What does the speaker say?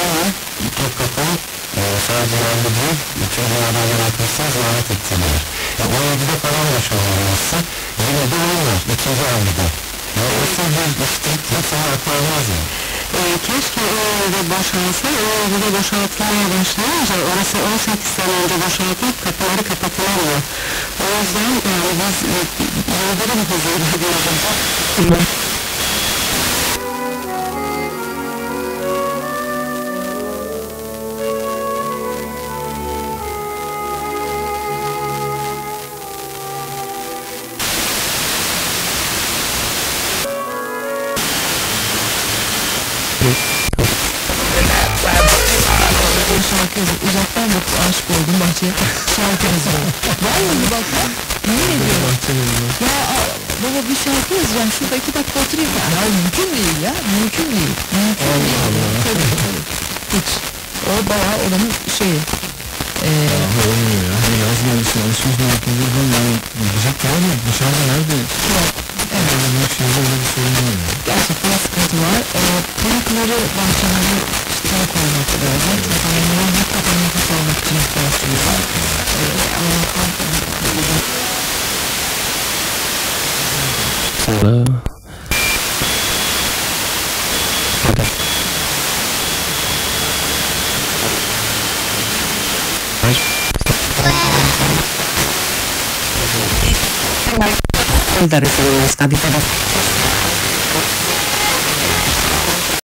Sonra Topkapı e, sadece yerli değil, bütün dünyadan gelen turistler ziyaret ettiler. Ya 17'de falan boşanılması yine de onlar ikinci avluda. Ya nasıl bir üstelik lütfen aktarmaz mı? E, keşke o evde boşalsa, o evde boşaltılmaya başlayınca orası 18 sene önce boşaltılıp kapıları kapatılamıyor. O yüzden yani biz e, yıldırım hızıyla diyorum. şarkı yazıyor. Uzaktan bakıp aşık oldum bahçeye. Şarkı yazıyor. Vallahi bak bak. Yemin ediyorum. Ya baba bir şarkı yazacağım. Şurada iki dakika oturayım. Ya mümkün değil ya. Mümkün değil. Mümkün değil. Tabii tabii. Hiç. O bayağı oranın şeyi. Ee, Aha olmuyor ya. Hani yazmamışsın, alışmış mı yapılır falan yani gidecek var mı? Dışarıda nerede? yok. Evet. Böyle büyük şehirde öyle bir sorun var ya. Gerçekten sıkıntı var. Ee, なる番組に出演されますけど、本日のためには、なったために方をお聞きしいし、えー、あの、のことで。